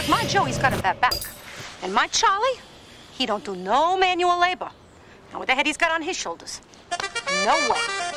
Because my Joey's got a bad back. And my Charlie, he don't do no manual labor. Now, what the head he's got on his shoulders, no way.